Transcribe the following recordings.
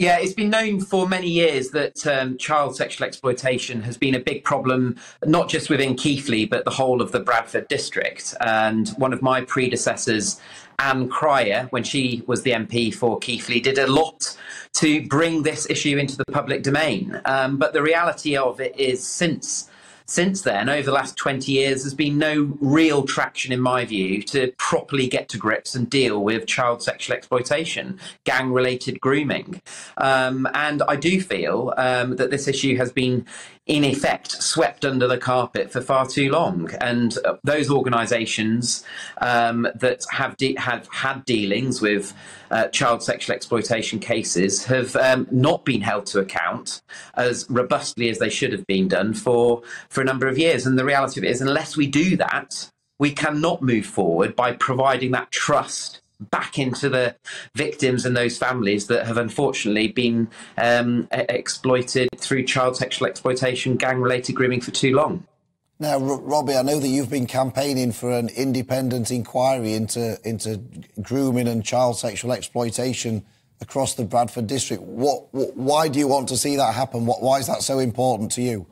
Yeah, it's been known for many years that um, child sexual exploitation has been a big problem, not just within Keighley, but the whole of the Bradford district. And one of my predecessors, Ann Cryer, when she was the MP for Keighley, did a lot to bring this issue into the public domain. Um, but the reality of it is, since since then, over the last 20 years, there's been no real traction, in my view, to properly get to grips and deal with child sexual exploitation, gang related grooming. Um, and I do feel um, that this issue has been in effect swept under the carpet for far too long. And uh, those organisations um, that have de- have had dealings with uh, child sexual exploitation cases have um, not been held to account as robustly as they should have been done for for a number of years. And the reality of it is, unless we do that, we cannot move forward by providing that trust back into the victims and those families that have unfortunately been um, exploited through child sexual exploitation, gang related grooming for too long. Now, Robbie, I know that you've been campaigning for an independent inquiry into into grooming and child sexual exploitation across the Bradford district. What, what why do you want to see that happen? What, why is that so important to you?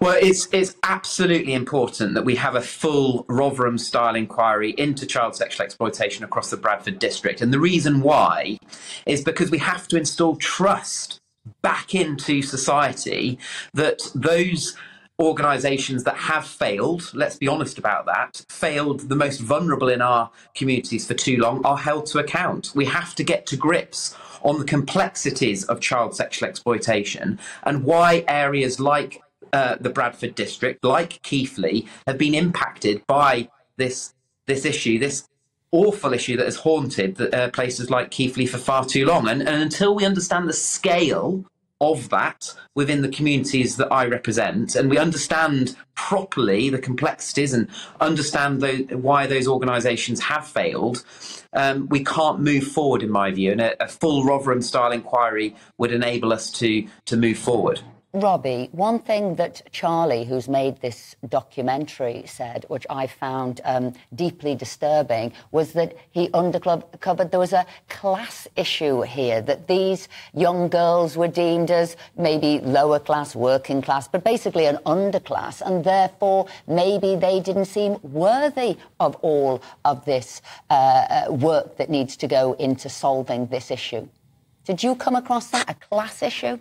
Well, it's it's absolutely important that we have a full Rotherham style inquiry into child sexual exploitation across the Bradford district. And the reason why is because we have to install trust back into society that those organisations that have failed, let's be honest about that, failed the most vulnerable in our communities for too long, are held to account. We have to get to grips on the complexities of child sexual exploitation and why areas like uh, the Bradford district, like Keighley, have been impacted by this this issue, this awful issue that has haunted uh, places like Keighley for far too long. And, and until we understand the scale of that within the communities that I represent, and we understand properly the complexities and understand why those organisations have failed, um, we can't move forward, in my view. And a, a full Rotherham style inquiry would enable us to to move forward. Robbie, one thing that Charlie, who's made this documentary, said, which I found um, deeply disturbing, was that he undercovered there was a class issue here, that these young girls were deemed as maybe lower class, working class, but basically an underclass, and therefore maybe they didn't seem worthy of all of this uh, uh work that needs to go into solving this issue. Did you come across that, a class issue?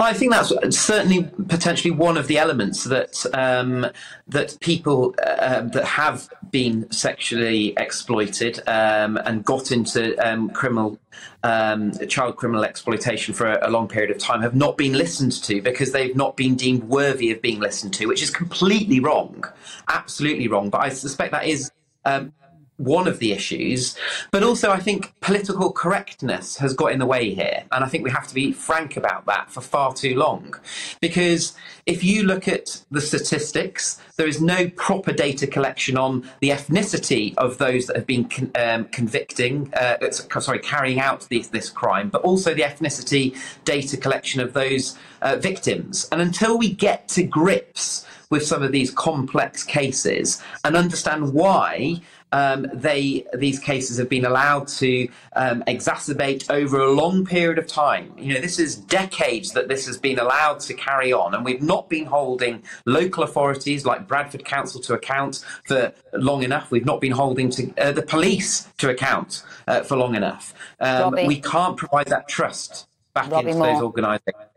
I think that's certainly potentially one of the elements that um, that people uh, that have been sexually exploited um, and got into um, criminal um, child criminal exploitation for a, a, long period of time have not been listened to because they've not been deemed worthy of being listened to, which is completely wrong, absolutely wrong. But I suspect that is um, one of the issues, but also I think political correctness has got in the way here. And I think we have to be frank about that for far too long. Because if you look at the statistics, there is no proper data collection on the ethnicity of those that have been con- um, convicting, uh, sorry, carrying out this, this crime, but also the ethnicity data collection of those uh, victims. And until we get to grips with some of these complex cases and understand why um, they these cases have been allowed to um, exacerbate over a long period of time. You know, this is decades that this has been allowed to carry on, and we've not been holding local authorities like Bradford Council to account for long enough. We've not been holding to, uh, the police to account uh, for long enough. Um, we can't provide that trust back Robbie into Moore. those organisations.